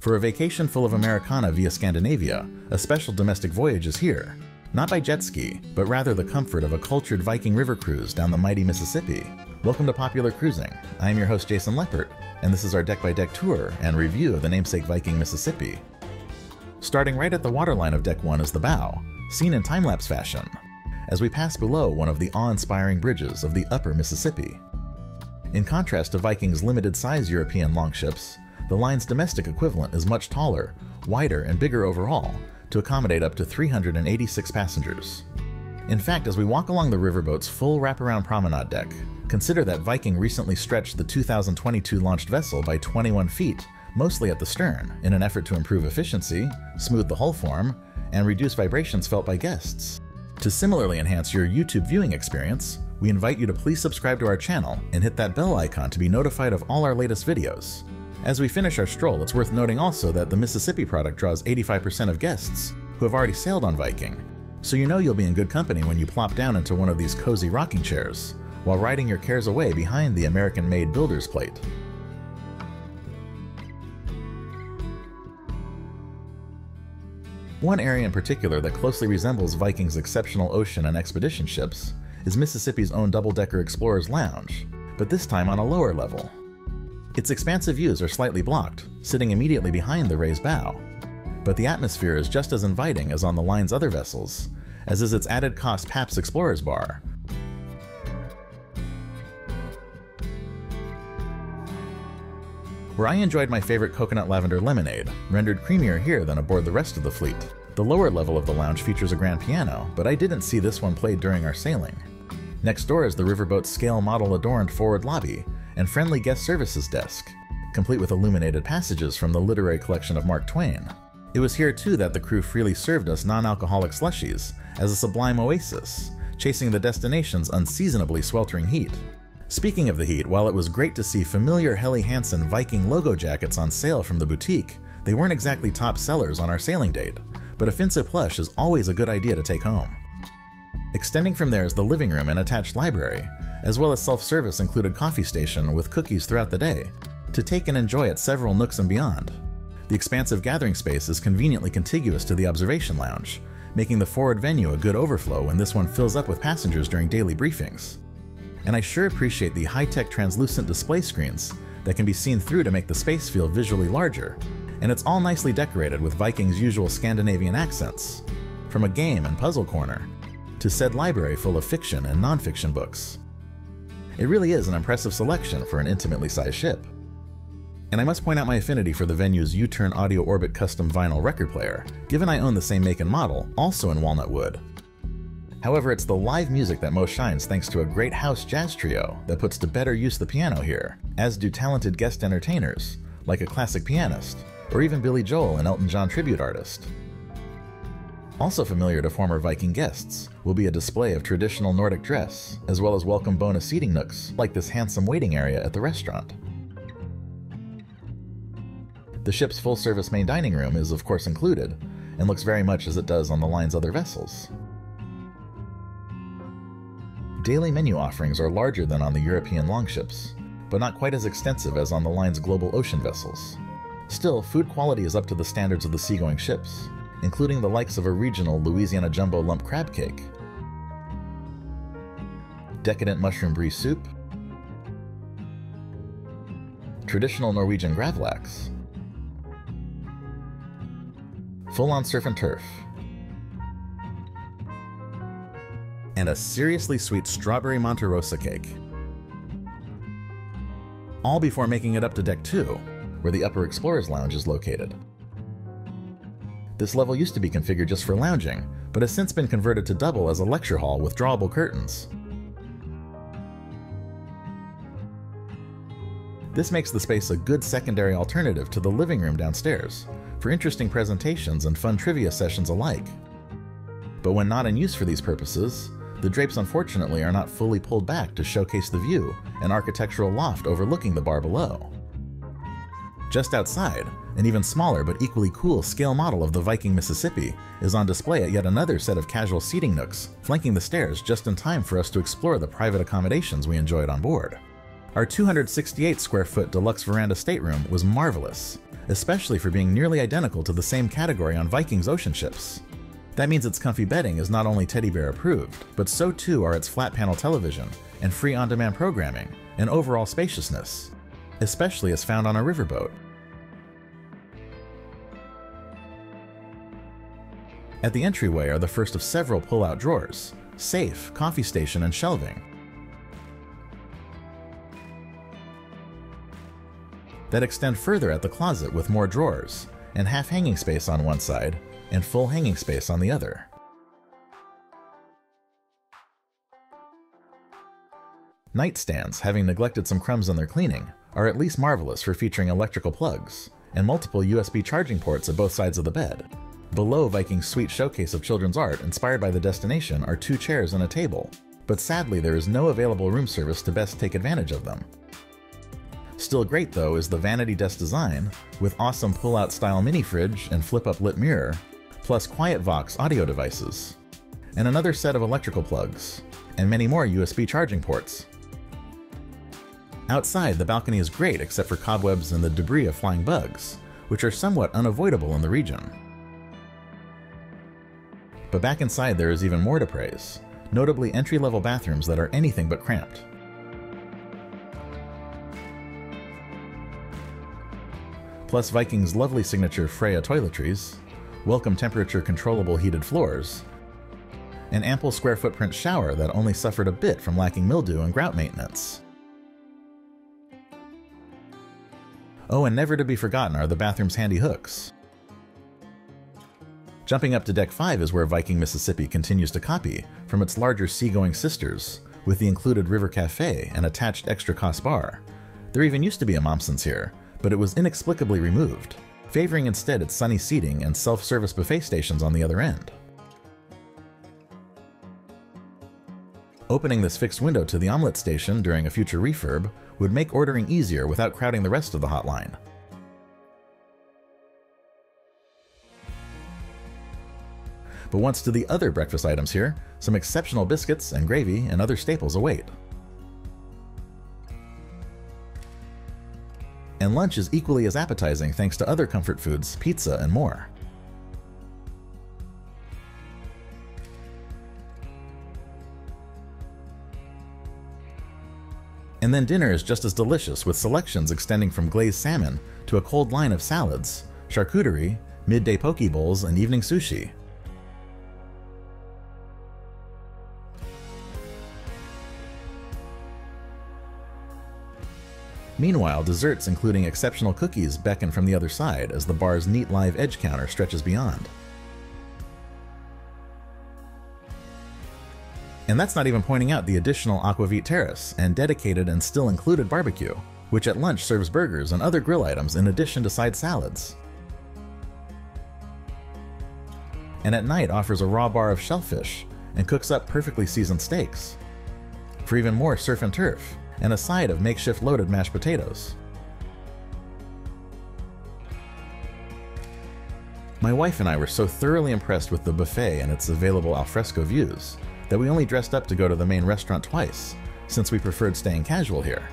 For a vacation full of Americana via Scandinavia, a special domestic voyage is here. Not by jet ski, but rather the comfort of a cultured Viking river cruise down the mighty Mississippi. Welcome to Popular Cruising. I am your host Jason Leppert, and this is our deck by deck tour and review of the namesake Viking Mississippi. Starting right at the waterline of deck 1 is the bow, seen in time-lapse fashion, as we pass below one of the awe-inspiring bridges of the upper Mississippi. In contrast to Viking's limited-size European longships, the line's domestic equivalent is much taller, wider, and bigger overall to accommodate up to 386 passengers. In fact, as we walk along the riverboat's full wraparound promenade deck, consider that Viking recently stretched the 2022 launched vessel by 21 feet, mostly at the stern, in an effort to improve efficiency, smooth the hull form, and reduce vibrations felt by guests. To similarly enhance your YouTube viewing experience, we invite you to please subscribe to our channel and hit that bell icon to be notified of all our latest videos. As we finish our stroll, it's worth noting also that the Mississippi product draws 85% of guests who have already sailed on Viking, so you know you'll be in good company when you plop down into one of these cozy rocking chairs while riding your cares away behind the American-made builder's plate. One area in particular that closely resembles Viking's exceptional ocean and expedition ships is Mississippi's own double-decker Explorer's Lounge, but this time on a lower level. Its expansive views are slightly blocked, sitting immediately behind the raised bow. But the atmosphere is just as inviting as on the line's other vessels, as is its added cost PAPS Explorer's Bar. Where I enjoyed my favorite coconut lavender lemonade, rendered creamier here than aboard the rest of the fleet. The lower level of the lounge features a grand piano, but I didn't see this one played during our sailing. Next door is the riverboat's scale model adorned forward lobby, and friendly guest services desk, complete with illuminated passages from the literary collection of Mark Twain. It was here too that the crew freely served us non-alcoholic slushies as a sublime oasis, chasing the destination's unseasonably sweltering heat. Speaking of the heat, while it was great to see familiar Helly Hansen Viking logo jackets on sale from the boutique, they weren't exactly top sellers on our sailing date, but a Finse plush is always a good idea to take home. Extending from there is the living room and attached library, as well as self-service included coffee station with cookies throughout the day, to take and enjoy at several nooks and beyond. The expansive gathering space is conveniently contiguous to the observation lounge, making the forward venue a good overflow when this one fills up with passengers during daily briefings. And I sure appreciate the high-tech translucent display screens that can be seen through to make the space feel visually larger, and it's all nicely decorated with Viking's usual Scandinavian accents, from a game and puzzle corner, to said library full of fiction and nonfiction books. It really is an impressive selection for an intimately sized ship. And I must point out my affinity for the venue's U-Turn Audio Orbit custom vinyl record player, given I own the same make and model, also in walnut wood. However, it's the live music that most shines thanks to a great house jazz trio that puts to better use the piano here, as do talented guest entertainers, like a classic pianist, or even Billy Joel, an Elton John tribute artist. Also familiar to former Viking guests will be a display of traditional Nordic dress, as well as welcome bonus seating nooks like this handsome waiting area at the restaurant. The ship's full-service main dining room is of course included, and looks very much as it does on the line's other vessels. Daily menu offerings are larger than on the European longships, but not quite as extensive as on the line's global ocean vessels. Still, food quality is up to the standards of the seagoing ships, including the likes of a regional Louisiana jumbo lump crab cake, decadent mushroom brie soup, traditional Norwegian gravlax, full-on surf and turf, and a seriously sweet strawberry Monte Rosa cake. All before making it up to deck 2, where the Upper Explorers Lounge is located. This level used to be configured just for lounging, but has since been converted to double as a lecture hall with drawable curtains. This makes the space a good secondary alternative to the living room downstairs, for interesting presentations and fun trivia sessions alike. But when not in use for these purposes, the drapes unfortunately are not fully pulled back to showcase the view, an architectural loft overlooking the bar below. Just outside, an even smaller but equally cool scale model of the Viking Mississippi is on display at yet another set of casual seating nooks, flanking the stairs just in time for us to explore the private accommodations we enjoyed on board. Our 268 square foot deluxe veranda stateroom was marvelous, especially for being nearly identical to the same category on Viking's ocean ships. That means its comfy bedding is not only teddy bear approved, but so too are its flat panel television and free on demand programming and overall spaciousness, especially as found on a riverboat. At the entryway are the first of several pull out drawers, safe, coffee station, and shelving. That extend further at the closet with more drawers, and half hanging space on one side, and full hanging space on the other. Nightstands, having neglected some crumbs in their cleaning, are at least marvelous for featuring electrical plugs and multiple USB charging ports at both sides of the bed. Below Viking's sweet showcase of children's art inspired by the destination are two chairs and a table, but sadly there is no available room service to best take advantage of them. Still great though is the vanity desk design, with awesome pull-out style mini fridge and flip-up lit mirror, plus QuietVox audio devices, and another set of electrical plugs, and many more USB charging ports. Outside, the balcony is great except for cobwebs and the debris of flying bugs, which are somewhat unavoidable in the region. But back inside there is even more to praise, notably entry-level bathrooms that are anything but cramped. Plus Viking's lovely signature Freya toiletries, welcome temperature controllable heated floors, an ample square footprint shower that only suffered a bit from lacking mildew and grout maintenance. Oh, and never to be forgotten are the bathroom's handy hooks. Jumping up to deck 5 is where Viking Mississippi continues to copy from its larger seagoing sisters, with the included River Cafe and attached extra cost bar. There even used to be a Mamsen's here, but it was inexplicably removed, favoring instead its sunny seating and self-service buffet stations on the other end. Opening this fixed window to the omelet station during a future refurb would make ordering easier without crowding the rest of the hotline. But once to the other breakfast items here, some exceptional biscuits and gravy and other staples await. And lunch is equally as appetizing thanks to other comfort foods, pizza, and more. And then dinner is just as delicious with selections extending from glazed salmon to a cold line of salads, charcuterie, midday poke bowls, and evening sushi. Meanwhile, desserts including exceptional cookies beckon from the other side as the bar's neat live edge counter stretches beyond. And that's not even pointing out the additional Aquavit terrace and dedicated and still included barbecue, which at lunch serves burgers and other grill items in addition to side salads. And at night offers a raw bar of shellfish and cooks up perfectly seasoned steaks. For even more surf and turf, and a side of makeshift loaded mashed potatoes. My wife and I were so thoroughly impressed with the buffet and its available alfresco views that we only dressed up to go to the main restaurant twice, since we preferred staying casual here.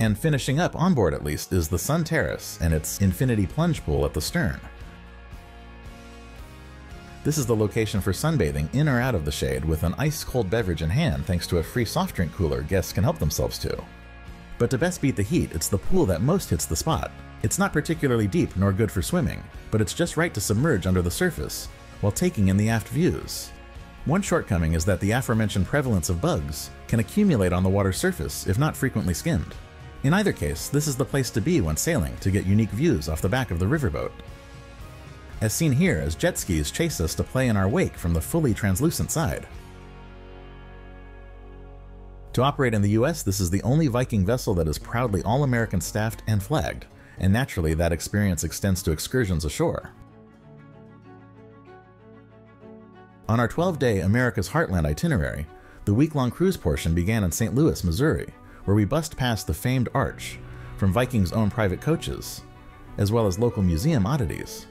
And finishing up on board at least is the Sun Terrace and its infinity plunge pool at the stern. This is the location for sunbathing in or out of the shade with an ice cold beverage in hand thanks to a free soft drink cooler guests can help themselves to. But to best beat the heat, it's the pool that most hits the spot, it's not particularly deep nor good for swimming, but it's just right to submerge under the surface while taking in the aft views. One shortcoming is that the aforementioned prevalence of bugs can accumulate on the water's surface if not frequently skimmed. In either case, this is the place to be when sailing to get unique views off the back of the riverboat. As seen here as jet skis chase us to play in our wake from the fully translucent side. To operate in the US, this is the only Viking vessel that is proudly all-American staffed and flagged, and naturally that experience extends to excursions ashore. On our 12-day America's Heartland itinerary, the week-long cruise portion began in St. Louis, Missouri, where we bussed past the famed Arch, from Viking's own private coaches, as well as local museum oddities.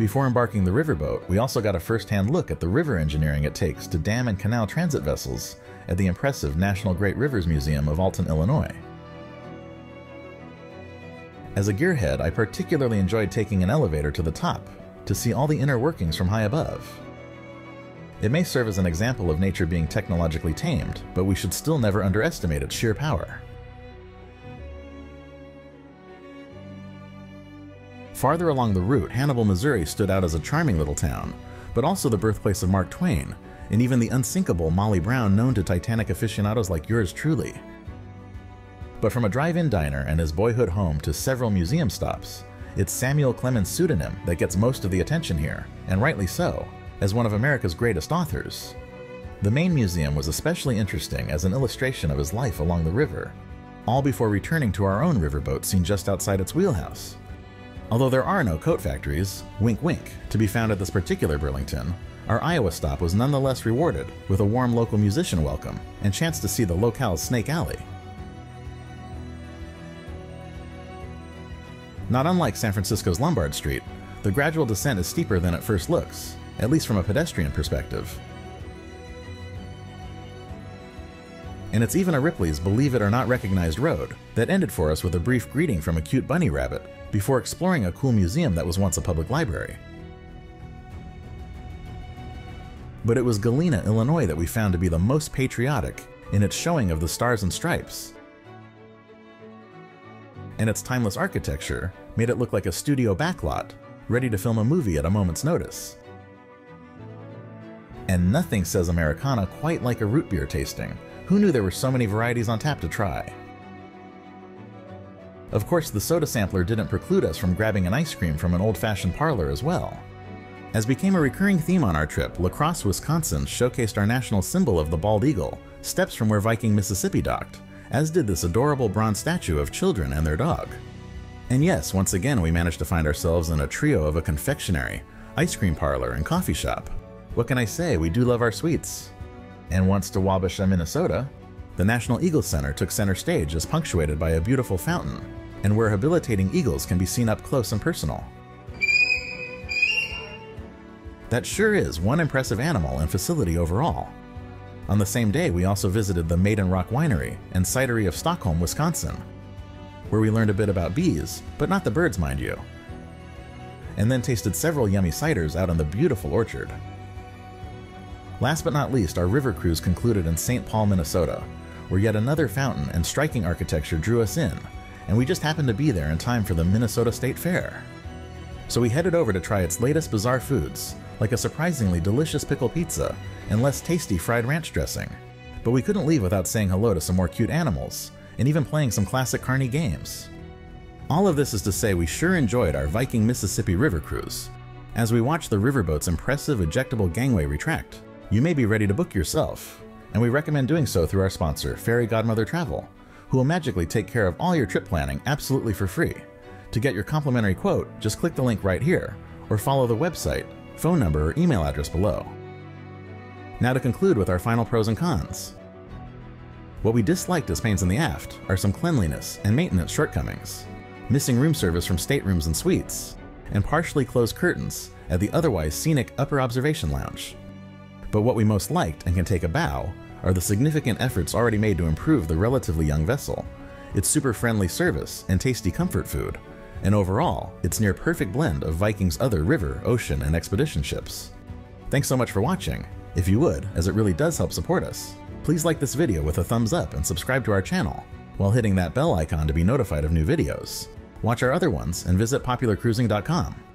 Before embarking the riverboat, we also got a first-hand look at the river engineering it takes to dam and canal transit vessels at the impressive National Great Rivers Museum of Alton, Illinois. As a gearhead, I particularly enjoyed taking an elevator to the top to see all the inner workings from high above. It may serve as an example of nature being technologically tamed, but we should still never underestimate its sheer power. Farther along the route, Hannibal, Missouri stood out as a charming little town, but also the birthplace of Mark Twain, and even the unsinkable Molly Brown known to Titanic aficionados like yours truly. But from a drive-in diner and his boyhood home to several museum stops, it's Samuel Clemens' pseudonym that gets most of the attention here, and rightly so, as one of America's greatest authors. The main museum was especially interesting as an illustration of his life along the river, all before returning to our own riverboat seen just outside its wheelhouse. Although there are no coat factories, wink wink, to be found at this particular Burlington, our Iowa stop was nonetheless rewarded with a warm local musician welcome and chance to see the locale's Snake Alley, Not unlike San Francisco's Lombard Street, the gradual descent is steeper than it first looks, at least from a pedestrian perspective. And it's even a Ripley's Believe It or Not Recognized Road that ended for us with a brief greeting from a cute bunny rabbit before exploring a cool museum that was once a public library. But it was Galena, Illinois that we found to be the most patriotic in its showing of the Stars and Stripes, and its timeless architecture made it look like a studio backlot, ready to film a movie at a moment's notice. And nothing says Americana quite like a root beer tasting. Who knew there were so many varieties on tap to try? Of course, the soda sampler didn't preclude us from grabbing an ice cream from an old-fashioned parlor as well. As became a recurring theme on our trip, La Crosse, Wisconsin showcased our national symbol of the bald eagle, steps from where Viking, Mississippi docked, as did this adorable bronze statue of children and their dog. And yes, once again we managed to find ourselves in a trio of a confectionery, ice cream parlor, and coffee shop. What can I say, we do love our sweets. And once to Wabasha, Minnesota, the National Eagle Center took center stage as punctuated by a beautiful fountain, and where habilitating eagles can be seen up close and personal. That sure is one impressive animal and facility overall. On the same day, we also visited the Maiden Rock Winery and Cidery of Stockholm, Wisconsin, where we learned a bit about bees, but not the birds, mind you, and then tasted several yummy ciders out in the beautiful orchard. Last but not least, our river cruise concluded in St. Paul, Minnesota, where yet another fountain and striking architecture drew us in, and we just happened to be there in time for the Minnesota State Fair. So we headed over to try its latest bizarre foods, like a surprisingly delicious pickle pizza and less tasty fried ranch dressing. But we couldn't leave without saying hello to some more cute animals, and even playing some classic Carney games. All of this is to say we sure enjoyed our Viking Mississippi River cruise. As we watched the riverboat's impressive ejectable gangway retract, you may be ready to book yourself, and we recommend doing so through our sponsor, Fairy Godmother Travel, who will magically take care of all your trip planning absolutely for free. To get your complimentary quote, just click the link right here, or follow the website phone number, or email address below. Now to conclude with our final pros and cons. What we disliked as pains in the aft are some cleanliness and maintenance shortcomings, missing room service from staterooms and suites, and partially closed curtains at the otherwise scenic upper observation lounge. But what we most liked and can take a bow are the significant efforts already made to improve the relatively young vessel, its super friendly service and tasty comfort food, and overall, it's near perfect blend of Viking's other river, ocean, and expedition ships. Thanks so much for watching. If you would, as it really does help support us, please like this video with a thumbs up and subscribe to our channel, while hitting that bell icon to be notified of new videos. Watch our other ones and visit popularcruising.com.